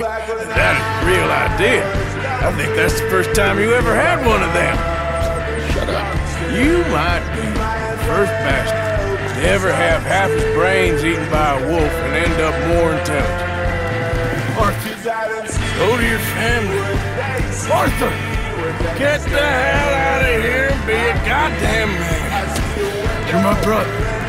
That is a real idea. I think that's the first time you ever had one of them. Shut up. You might be the first bastard to ever have half his brains eaten by a wolf and end up more intelligent. Go to your family. Arthur, get the hell out of here and be a goddamn man. You're my brother.